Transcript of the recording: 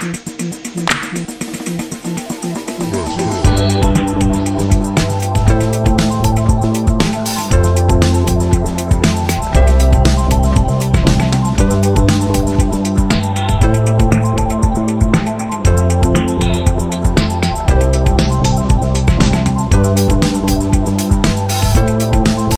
Let's go.